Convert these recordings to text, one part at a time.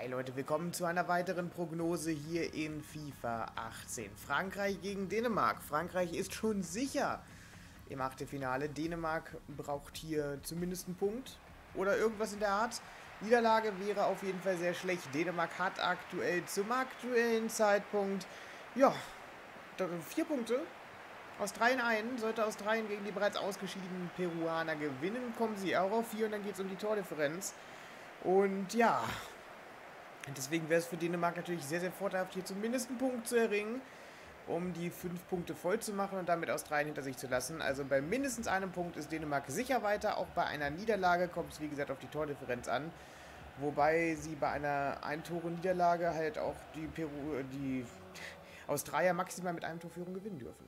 Hi Leute, willkommen zu einer weiteren Prognose hier in FIFA 18. Frankreich gegen Dänemark. Frankreich ist schon sicher im Achtelfinale. Dänemark braucht hier zumindest einen Punkt oder irgendwas in der Art. Niederlage wäre auf jeden Fall sehr schlecht. Dänemark hat aktuell zum aktuellen Zeitpunkt, ja, vier Punkte. Aus dreien ein, sollte aus dreien gegen die bereits ausgeschiedenen Peruaner gewinnen, kommen sie auch auf vier und dann geht es um die Tordifferenz. Und ja, deswegen wäre es für Dänemark natürlich sehr, sehr vorteilhaft, hier zumindest einen Punkt zu erringen, um die fünf Punkte voll zu machen und damit aus dreien hinter sich zu lassen. Also bei mindestens einem Punkt ist Dänemark sicher weiter. Auch bei einer Niederlage kommt es, wie gesagt, auf die Tordifferenz an. Wobei sie bei einer Ein-Tore-Niederlage halt auch die Peru, die Australier maximal mit einem Torführung gewinnen dürfen.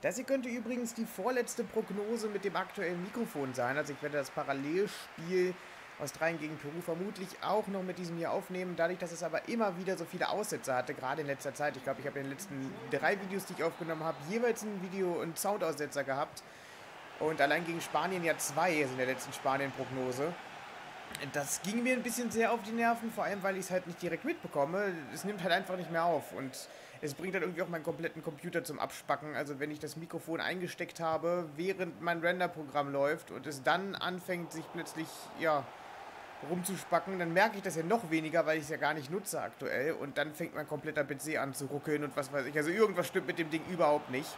Das hier könnte übrigens die vorletzte Prognose mit dem aktuellen Mikrofon sein. Also ich werde das Parallelspiel Australien gegen Peru vermutlich auch noch mit diesem hier aufnehmen. Dadurch, dass es aber immer wieder so viele Aussätze hatte, gerade in letzter Zeit. Ich glaube, ich habe in den letzten drei Videos, die ich aufgenommen habe, jeweils ein Video- und Soundaussetzer gehabt. Und allein gegen Spanien ja zwei in der letzten Spanien-Prognose. Das ging mir ein bisschen sehr auf die Nerven, vor allem weil ich es halt nicht direkt mitbekomme. Es nimmt halt einfach nicht mehr auf und es bringt dann irgendwie auch meinen kompletten Computer zum Abspacken. Also wenn ich das Mikrofon eingesteckt habe, während mein Render-Programm läuft und es dann anfängt, sich plötzlich, ja, rumzuspacken, dann merke ich das ja noch weniger, weil ich es ja gar nicht nutze aktuell. Und dann fängt mein kompletter PC an zu ruckeln und was weiß ich. Also irgendwas stimmt mit dem Ding überhaupt nicht.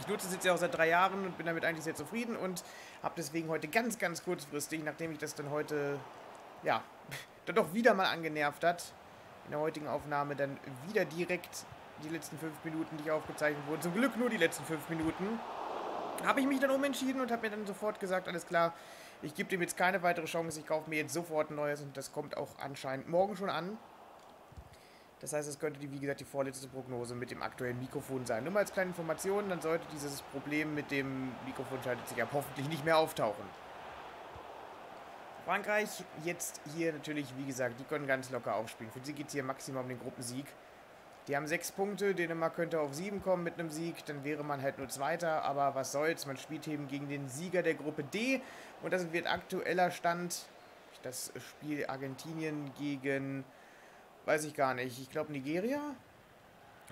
Ich nutze es jetzt ja auch seit drei Jahren und bin damit eigentlich sehr zufrieden und habe deswegen heute ganz, ganz kurzfristig, nachdem ich das dann heute, ja, dann doch wieder mal angenervt hat, in der heutigen Aufnahme dann wieder direkt die letzten fünf Minuten, die aufgezeichnet wurden, zum Glück nur die letzten fünf Minuten, habe ich mich dann umentschieden und habe mir dann sofort gesagt, alles klar, ich gebe dem jetzt keine weitere Chance, ich kaufe mir jetzt sofort ein neues und das kommt auch anscheinend morgen schon an. Das heißt, es könnte, die, wie gesagt, die vorletzte Prognose mit dem aktuellen Mikrofon sein. Nur mal als kleine Information, dann sollte dieses Problem mit dem Mikrofon schaltet sich ab hoffentlich nicht mehr auftauchen. Frankreich jetzt hier natürlich, wie gesagt, die können ganz locker aufspielen. Für sie geht es hier maximal um den Gruppensieg. Die haben sechs Punkte, Dänemark könnte auf sieben kommen mit einem Sieg, dann wäre man halt nur Zweiter, aber was soll's, man spielt eben gegen den Sieger der Gruppe D und das wird aktueller Stand, das Spiel Argentinien gegen Weiß ich gar nicht. Ich glaube Nigeria.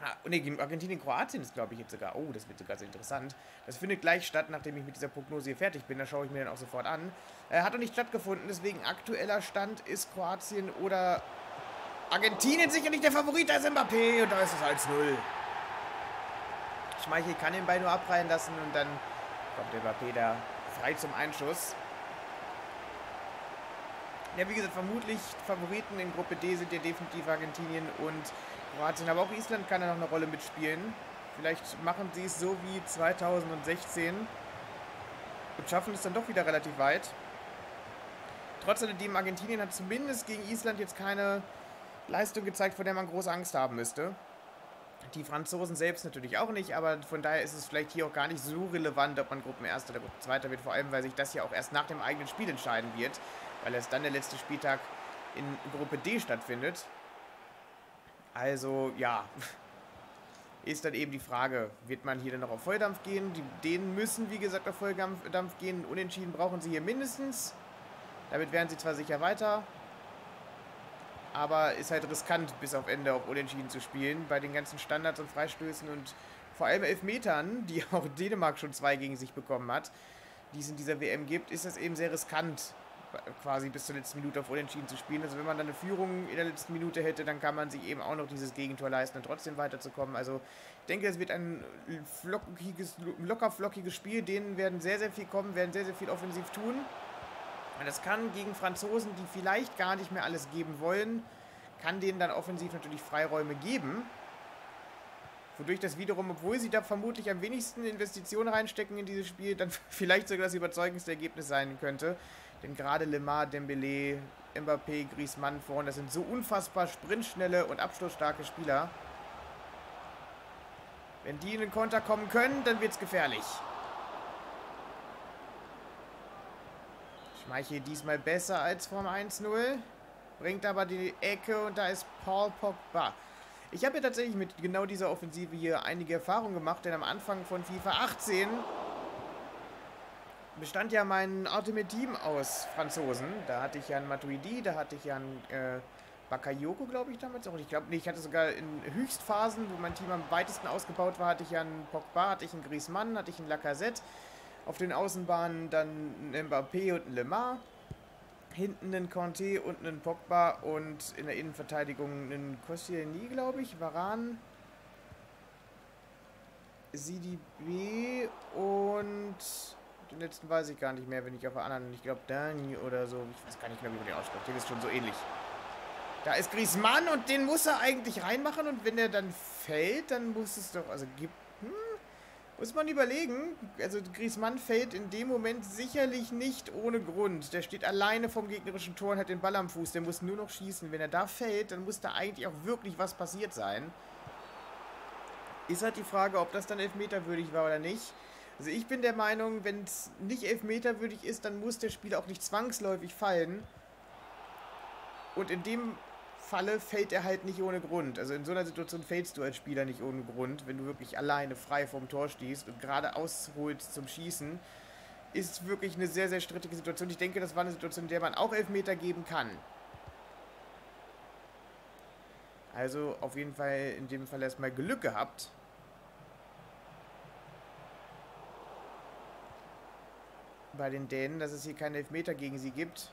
Ah, nee, Argentinien, Kroatien ist, glaube ich, jetzt sogar. Oh, das wird sogar sehr interessant. Das findet gleich statt, nachdem ich mit dieser Prognose hier fertig bin. Da schaue ich mir dann auch sofort an. Äh, hat noch nicht stattgefunden, deswegen aktueller Stand ist Kroatien oder Argentinien sicherlich der Favorit. Da ist Mbappé und da ist es 1-0. Schmeichel kann den Ball nur abreihen lassen und dann kommt Mbappé da frei zum Einschuss. Ja, wie gesagt, vermutlich Favoriten in Gruppe D sind ja definitiv Argentinien und Kroatien. Aber auch Island kann ja noch eine Rolle mitspielen. Vielleicht machen sie es so wie 2016 und schaffen es dann doch wieder relativ weit. Trotz alledem, Argentinien hat zumindest gegen Island jetzt keine Leistung gezeigt, vor der man große Angst haben müsste. Die Franzosen selbst natürlich auch nicht, aber von daher ist es vielleicht hier auch gar nicht so relevant, ob man Gruppenerster oder Gruppenzweiter wird, vor allem weil sich das ja auch erst nach dem eigenen Spiel entscheiden wird weil erst dann der letzte Spieltag in Gruppe D stattfindet. Also, ja, ist dann eben die Frage, wird man hier dann noch auf Volldampf gehen? Die Dänen müssen, wie gesagt, auf Volldampf gehen. Unentschieden brauchen sie hier mindestens. Damit wären sie zwar sicher weiter, aber ist halt riskant, bis auf Ende auch unentschieden zu spielen. Bei den ganzen Standards und Freistößen und vor allem Elfmetern, die auch Dänemark schon zwei gegen sich bekommen hat, die es in dieser WM gibt, ist das eben sehr riskant, quasi bis zur letzten Minute auf Unentschieden zu spielen. Also wenn man dann eine Führung in der letzten Minute hätte, dann kann man sich eben auch noch dieses Gegentor leisten und trotzdem weiterzukommen. Also ich denke, es wird ein flockiges, locker flockiges Spiel. Denen werden sehr, sehr viel kommen, werden sehr, sehr viel offensiv tun. Und das kann gegen Franzosen, die vielleicht gar nicht mehr alles geben wollen, kann denen dann offensiv natürlich Freiräume geben. Wodurch das wiederum, obwohl sie da vermutlich am wenigsten Investitionen reinstecken in dieses Spiel, dann vielleicht sogar das überzeugendste Ergebnis sein könnte. Denn gerade Lemar, Dembele, Mbappé, Griezmann vorne. Das sind so unfassbar sprintschnelle und abschlussstarke Spieler. Wenn die in den Konter kommen können, dann wird es gefährlich. Schmeichel diesmal besser als vom 1-0. Bringt aber die Ecke und da ist Paul Pogba. Ich habe ja tatsächlich mit genau dieser Offensive hier einige Erfahrungen gemacht, denn am Anfang von FIFA 18 bestand ja mein Ultimate Team aus Franzosen. Da hatte ich ja einen Matuidi, da hatte ich ja einen äh, Bakayoko, glaube ich, damals auch. Ich glaube, nee, ich hatte sogar in Höchstphasen, wo mein Team am weitesten ausgebaut war, hatte ich ja einen Pogba, hatte ich einen Griezmann, hatte ich einen Lacazette. Auf den Außenbahnen dann einen Mbappé und einen Lemar. Hinten einen Conte und einen Pogba und in der Innenverteidigung einen Koscielny, glaube ich, Varan, CDB und den letzten weiß ich gar nicht mehr, wenn ich auf der anderen, ich glaube Dani oder so, ich weiß gar nicht mehr, wie man den ausspricht, der ist schon so ähnlich. Da ist Griezmann und den muss er eigentlich reinmachen und wenn er dann fällt, dann muss es doch, also gibt, hm, muss man überlegen. Also Griezmann fällt in dem Moment sicherlich nicht ohne Grund. Der steht alleine vom gegnerischen Tor und hat den Ball am Fuß, der muss nur noch schießen. Wenn er da fällt, dann muss da eigentlich auch wirklich was passiert sein. Ist halt die Frage, ob das dann elfmeterwürdig war oder nicht. Also ich bin der Meinung, wenn es nicht elfmeterwürdig ist, dann muss der Spieler auch nicht zwangsläufig fallen. Und in dem Falle fällt er halt nicht ohne Grund. Also in so einer Situation fällst du als Spieler nicht ohne Grund, wenn du wirklich alleine frei vorm Tor stehst und gerade ausholst zum Schießen. Ist wirklich eine sehr, sehr strittige Situation. Ich denke, das war eine Situation, in der man auch Elfmeter geben kann. Also auf jeden Fall in dem Fall erstmal Glück gehabt. Bei den Dänen, dass es hier keinen Elfmeter gegen sie gibt.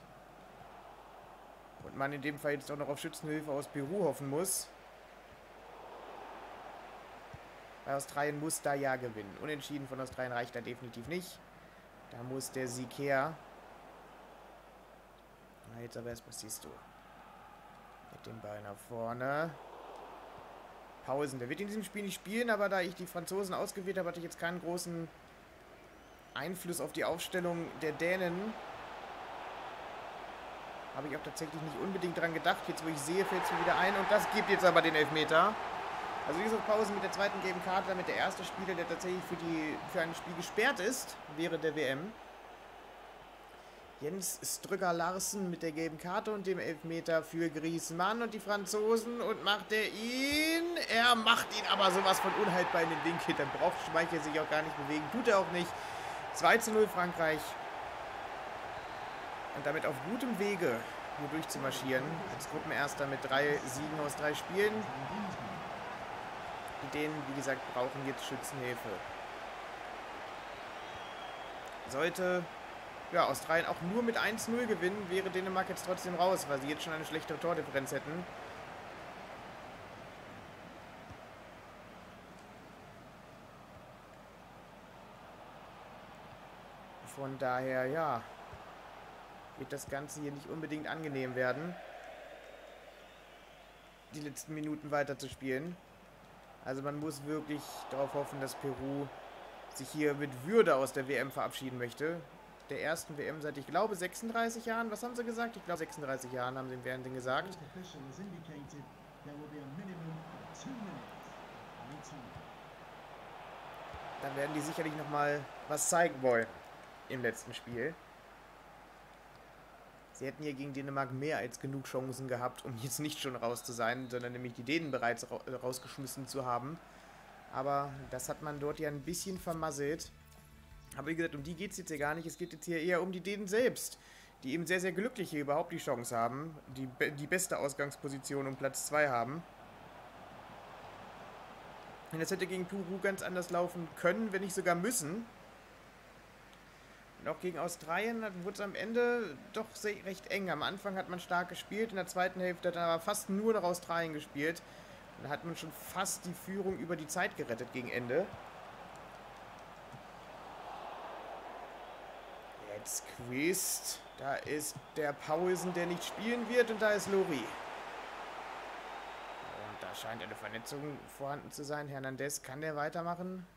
Und man in dem Fall jetzt auch noch auf Schützenhilfe aus Peru hoffen muss. Weil Australien muss da ja gewinnen. Unentschieden von Australien reicht da definitiv nicht. Da muss der Sieg her. Na, jetzt aber erst, was siehst du? Mit dem Ball nach vorne. Pausen. Der wird in diesem Spiel nicht spielen, aber da ich die Franzosen ausgewählt habe, hatte ich jetzt keinen großen Einfluss auf die Aufstellung der Dänen. Habe ich auch tatsächlich nicht unbedingt dran gedacht. Jetzt, wo ich sehe, fällt es mir wieder ein. Und das gibt jetzt aber den Elfmeter. Also diese Pause mit der zweiten gelben Karte, damit der erste Spieler, der tatsächlich für, die, für ein Spiel gesperrt ist, wäre der WM. Jens Strücker Larsen mit der gelben Karte und dem Elfmeter für Griezmann und die Franzosen. Und macht er ihn? Er macht ihn aber sowas von unhaltbar in den Winkel. Dann braucht Schmeichel sich auch gar nicht bewegen. Tut er auch nicht. 2 zu 0 Frankreich. Und damit auf gutem Wege hier durchzumarschieren. Als Gruppenerster mit drei Siegen aus drei Spielen. Die Dänen, wie gesagt, brauchen jetzt Schützenhilfe. Sollte ja, Australien auch nur mit 1-0 gewinnen, wäre Dänemark jetzt trotzdem raus, weil sie jetzt schon eine schlechtere Tordifferenz hätten. Von daher, ja, wird das Ganze hier nicht unbedingt angenehm werden, die letzten Minuten weiter zu spielen. Also man muss wirklich darauf hoffen, dass Peru sich hier mit Würde aus der WM verabschieden möchte. Der ersten WM seit, ich glaube, 36 Jahren. Was haben sie gesagt? Ich glaube, 36 Jahren haben sie im Fernsehen gesagt. Dann werden die sicherlich nochmal was zeigen wollen im letzten Spiel. Sie hätten hier gegen Dänemark mehr als genug Chancen gehabt, um jetzt nicht schon raus zu sein, sondern nämlich die Dänen bereits rausgeschmissen zu haben. Aber das hat man dort ja ein bisschen vermasselt. Aber wie gesagt, um die geht es jetzt hier gar nicht. Es geht jetzt hier eher um die Dänen selbst, die eben sehr, sehr glücklich hier überhaupt die Chance haben, die, die beste Ausgangsposition um Platz 2 haben. Und das hätte gegen Peru ganz anders laufen können, wenn nicht sogar müssen. Auch gegen Australien wurde es am Ende doch recht eng. Am Anfang hat man stark gespielt, in der zweiten Hälfte hat man aber fast nur noch Australien gespielt. Da hat man schon fast die Führung über die Zeit gerettet gegen Ende. Jetzt Quist. Da ist der Paulsen, der nicht spielen wird. Und da ist Lori. Und da scheint eine Vernetzung vorhanden zu sein. Hernandez, kann der weitermachen?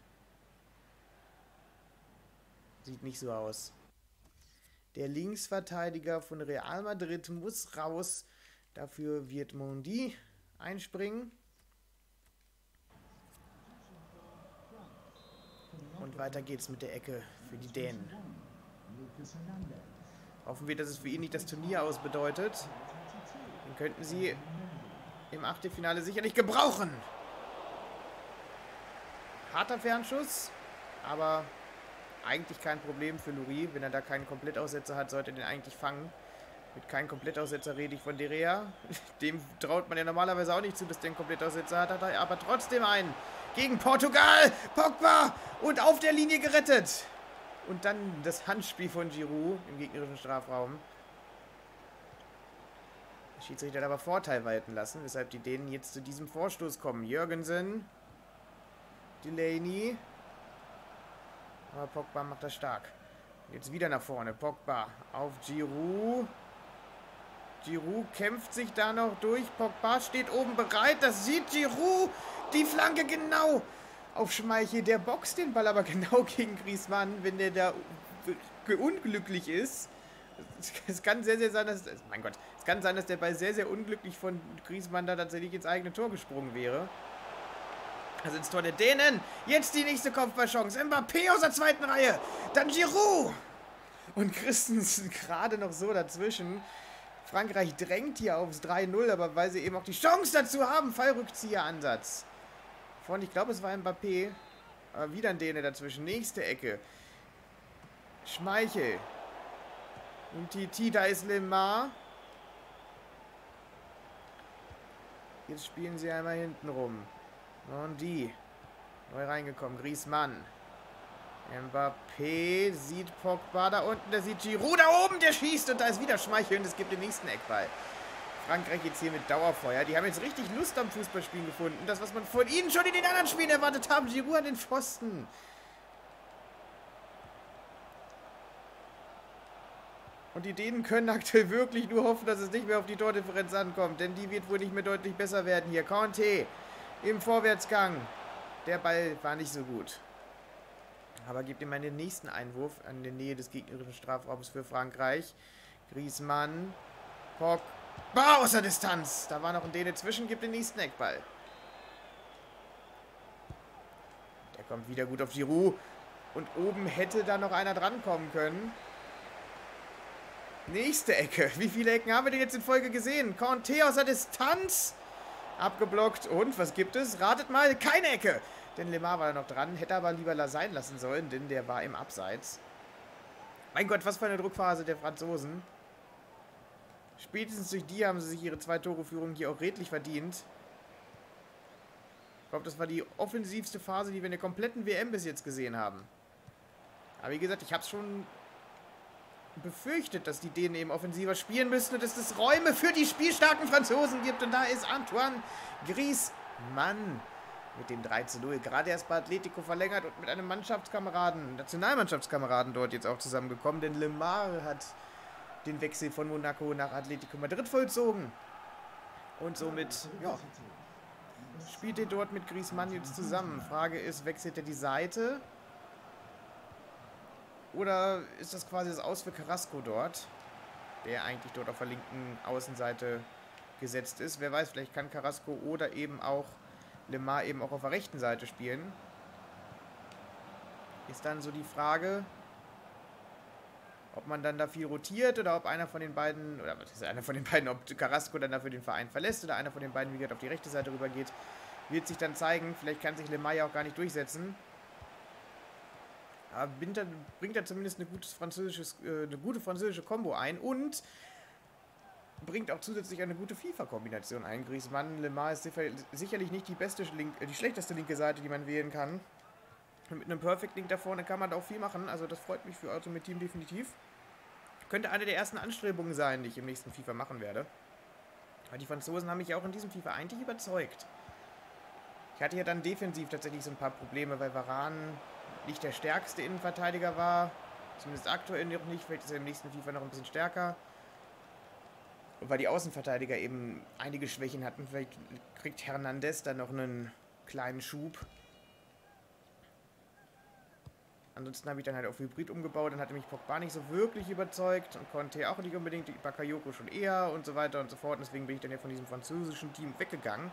Sieht nicht so aus. Der Linksverteidiger von Real Madrid muss raus. Dafür wird Mondi einspringen. Und weiter geht's mit der Ecke für die Dänen. Hoffen wir, dass es für ihn nicht das Turnier ausbedeutet. Den könnten sie im Achtelfinale sicherlich gebrauchen. Harter Fernschuss, aber eigentlich kein Problem für Lurie. Wenn er da keinen Komplettaussetzer hat, sollte er den eigentlich fangen. Mit keinem Komplettaussetzer rede ich von Derea. Dem traut man ja normalerweise auch nicht zu, dass der einen Komplettaussetzer hat. Hat er aber trotzdem einen. Gegen Portugal. Pogba. Und auf der Linie gerettet. Und dann das Handspiel von Giroud im gegnerischen Strafraum. Der Schiedsrichter hat aber Vorteil walten lassen, weshalb die Dänen jetzt zu diesem Vorstoß kommen. Jürgensen. Delaney. Aber Pogba macht das stark. Jetzt wieder nach vorne. Pogba auf Giroud. Giroud kämpft sich da noch durch. Pogba steht oben bereit. Das sieht Giroud. Die Flanke genau auf Schmeichel. Der boxt den Ball aber genau gegen Griezmann, wenn der da unglücklich ist. Es kann sehr, sehr sein, dass... Mein Gott. Es kann sein, dass der Ball sehr, sehr unglücklich von Griezmann da tatsächlich ins eigene Tor gesprungen wäre. Also ins Tor der Dänen. Jetzt die nächste Kopfballchance. Mbappé aus der zweiten Reihe. Dann Giroud. Und Christensen gerade noch so dazwischen. Frankreich drängt hier aufs 3-0, aber weil sie eben auch die Chance dazu haben, Fallrückzieheransatz. Von, ich glaube, es war Mbappé. Aber wieder ein Däne dazwischen. Nächste Ecke. Schmeichel. Und Titi, da ist Lemar. Jetzt spielen sie einmal hinten rum. Und die. Neu reingekommen. Griezmann. Mbappé sieht Pogba da unten. Der sieht Giroud da oben. Der schießt. Und da ist wieder Schmeichel. Und es gibt den nächsten Eckball. Frankreich jetzt hier mit Dauerfeuer. Die haben jetzt richtig Lust am Fußballspielen gefunden. Das, was man von ihnen schon in den anderen Spielen erwartet haben. Giroud an den Pfosten. Und die Dänen können aktuell wirklich nur hoffen, dass es nicht mehr auf die Tordifferenz ankommt. Denn die wird wohl nicht mehr deutlich besser werden hier. Conte im Vorwärtsgang. Der Ball war nicht so gut. Aber gibt ihm den nächsten Einwurf an der Nähe des gegnerischen Strafraums für Frankreich. Griezmann. Pogba aus der Distanz. Da war noch ein Däne zwischen. Gibt den nächsten Eckball. Der kommt wieder gut auf Giroud. Und oben hätte da noch einer drankommen können. Nächste Ecke. Wie viele Ecken haben wir denn jetzt in Folge gesehen? Conte aus der Distanz. Abgeblockt. Und was gibt es? Ratet mal, keine Ecke. Denn Lemar war da noch dran. Hätte aber lieber sein lassen sollen, denn der war im Abseits. Mein Gott, was für eine Druckphase der Franzosen. Spätestens durch die haben sie sich ihre zwei Tore Führung hier auch redlich verdient. Ich glaube, das war die offensivste Phase, die wir in der kompletten WM bis jetzt gesehen haben. Aber wie gesagt, ich habe es schon befürchtet, dass die Dänen eben offensiver spielen müssen und dass es Räume für die spielstarken Franzosen gibt. Und da ist Antoine Griezmann mit dem 3 zu 0. Gerade erst bei Atletico verlängert und mit einem Mannschaftskameraden, Nationalmannschaftskameraden dort jetzt auch zusammengekommen. Denn Lemar hat den Wechsel von Monaco nach Atletico Madrid vollzogen. Und somit, ja, spielt er dort mit Griezmann jetzt zusammen. Frage ist, wechselt er die Seite? Oder ist das quasi das Aus für Carrasco dort, der eigentlich dort auf der linken Außenseite gesetzt ist? Wer weiß, vielleicht kann Carrasco oder eben auch Lemar eben auch auf der rechten Seite spielen. Ist dann so die Frage, ob man dann da viel rotiert oder ob einer von den beiden, oder was ist einer von den beiden, ob Carrasco dann dafür den Verein verlässt oder einer von den beiden, wie gesagt, auf die rechte Seite rübergeht, wird sich dann zeigen. Vielleicht kann sich Lemar ja auch gar nicht durchsetzen. Aber Binter bringt da zumindest eine, gutes französisches, äh, eine gute französische Combo ein und bringt auch zusätzlich eine gute FIFA-Kombination ein. Griezmann, Lemar ist sicherlich nicht die beste, äh, die schlechteste linke Seite, die man wählen kann. Mit einem Perfect Link da vorne kann man da auch viel machen. Also das freut mich für Ultimate Team definitiv. Könnte eine der ersten Anstrebungen sein, die ich im nächsten FIFA machen werde. Weil die Franzosen haben mich ja auch in diesem FIFA eigentlich überzeugt. Ich hatte ja dann defensiv tatsächlich so ein paar Probleme, weil Varan nicht der stärkste Innenverteidiger war. Zumindest aktuell noch nicht. Vielleicht ist er im nächsten FIFA noch ein bisschen stärker. Und weil die Außenverteidiger eben einige Schwächen hatten. Vielleicht kriegt Hernandez dann noch einen kleinen Schub. Ansonsten habe ich dann halt auf Hybrid umgebaut, dann hatte mich Pogba nicht so wirklich überzeugt und konnte auch nicht unbedingt, Bakayoko schon eher und so weiter und so fort. deswegen bin ich dann ja von diesem französischen Team weggegangen.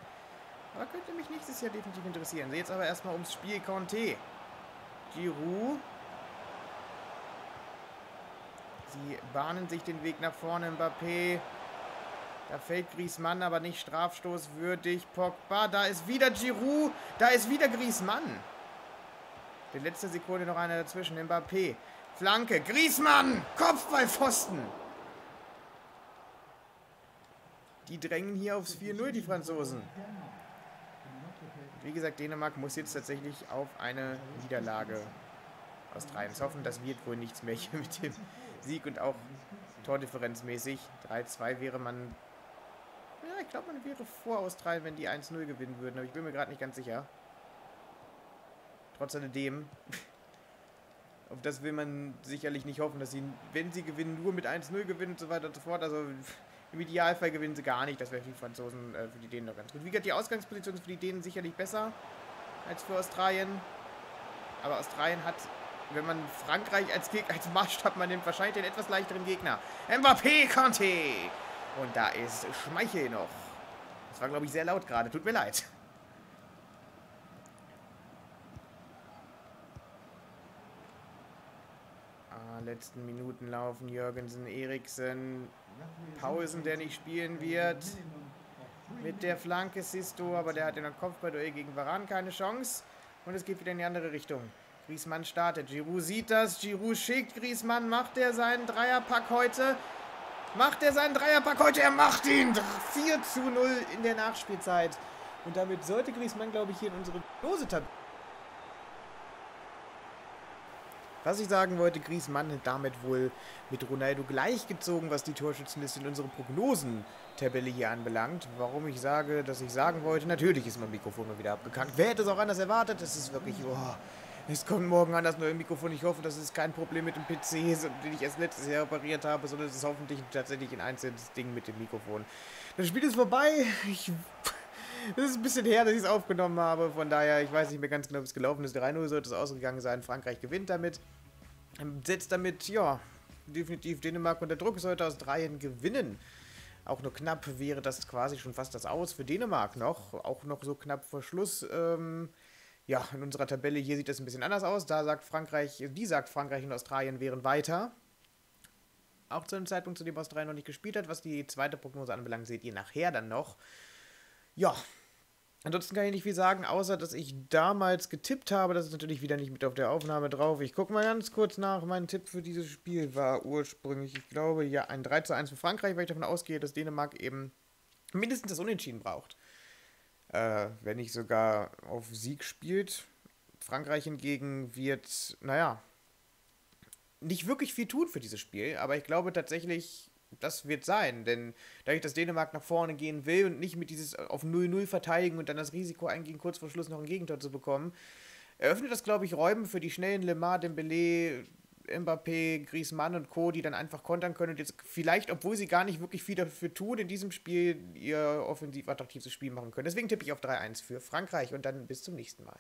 Aber könnte mich nächstes Jahr definitiv interessieren. So, jetzt aber erstmal ums Spiel Conte. Giroud. Sie bahnen sich den Weg nach vorne. Mbappé. Da fällt Griezmann aber nicht strafstoßwürdig. Pogba, da ist wieder Giroud. Da ist wieder Griezmann. Die letzte Sekunde noch einer dazwischen. Mbappé. Flanke. Griezmann. Kopfballpfosten. Die drängen hier aufs 4-0, die Franzosen. Wie gesagt, Dänemark muss jetzt tatsächlich auf eine Niederlage Australiens hoffen. Das wird wohl nichts mehr hier mit dem Sieg und auch Tordifferenzmäßig. 3-2 wäre man... Ja, ich glaube, man wäre vor Australien, wenn die 1-0 gewinnen würden. Aber ich bin mir gerade nicht ganz sicher. Trotz alledem... Auf das will man sicherlich nicht hoffen, dass sie, wenn sie gewinnen, nur mit 1-0 gewinnen und so weiter und so fort. Also im Idealfall gewinnen sie gar nicht. Das wäre für die Franzosen, äh, für die Dänen noch ganz gut. Wie gesagt, die Ausgangsposition ist für die Dänen sicherlich besser als für Australien. Aber Australien hat, wenn man Frankreich als Gegner, als Maßstab man nimmt, wahrscheinlich den etwas leichteren Gegner. Mbappé Conte! Und da ist Schmeichel noch. Das war, glaube ich, sehr laut gerade. Tut mir leid. Ah, letzten Minuten laufen Jürgensen, Eriksen, Pausen, der nicht spielen wird. Mit der Flanke Sisto, aber der hat in der Kopfballduell gegen Varan keine Chance. Und es geht wieder in die andere Richtung. Griezmann startet. Giroud sieht das. Giroud schickt. Griezmann macht er seinen Dreierpack heute. Macht er seinen Dreierpack heute? Er macht ihn. 4 zu 0 in der Nachspielzeit. Und damit sollte Griezmann, glaube ich, hier in unsere Dose-Tabelle Was ich sagen wollte, Griezmann hat damit wohl mit Ronaldo gleichgezogen, was die Torschützenliste in unserer Prognosen-Tabelle hier anbelangt. Warum ich sage, dass ich sagen wollte, natürlich ist mein Mikrofon mal wieder abgekannt. Wer hätte es auch anders erwartet? Es ist wirklich, oh, es kommt morgen an das neue Mikrofon. Ich hoffe, das ist kein Problem mit dem PC, den ich erst letztes Jahr repariert habe, sondern es ist hoffentlich tatsächlich ein einzelnes Ding mit dem Mikrofon. Das Spiel ist vorbei. Ich... Es ist ein bisschen her, dass ich es aufgenommen habe. Von daher, ich weiß nicht mehr ganz genau, wie es gelaufen ist. 3-0 sollte es ausgegangen sein. Frankreich gewinnt damit. Setzt damit, ja, definitiv Dänemark unter Druck. Sollte aus dreien gewinnen. Auch nur knapp wäre das quasi schon fast das Aus für Dänemark noch. Auch noch so knapp vor Schluss. Ähm, ja, in unserer Tabelle hier sieht das ein bisschen anders aus. Da sagt Frankreich, die sagt Frankreich und Australien wären weiter. Auch zu einem Zeitpunkt, zu dem Australien noch nicht gespielt hat. Was die zweite Prognose anbelangt, seht ihr nachher dann noch. Ja, ansonsten kann ich nicht viel sagen, außer dass ich damals getippt habe. Das ist natürlich wieder nicht mit auf der Aufnahme drauf. Ich gucke mal ganz kurz nach. Mein Tipp für dieses Spiel war ursprünglich, ich glaube, ja, ein 3 zu 1 für Frankreich, weil ich davon ausgehe, dass Dänemark eben mindestens das Unentschieden braucht. Äh, wenn nicht sogar auf Sieg spielt. Frankreich hingegen wird, naja, nicht wirklich viel tun für dieses Spiel, aber ich glaube tatsächlich, das wird sein, denn dadurch, dass Dänemark nach vorne gehen will und nicht mit dieses auf 0-0 verteidigen und dann das Risiko eingehen, kurz vor Schluss noch ein Gegentor zu bekommen, eröffnet das, glaube ich, Räume für die schnellen Lemar, Dembele, Mbappé, Griezmann und Co., die dann einfach kontern können und jetzt vielleicht, obwohl sie gar nicht wirklich viel dafür tun, in diesem Spiel ihr offensiv attraktives Spiel machen können. Deswegen tippe ich auf 3-1 für Frankreich und dann bis zum nächsten Mal.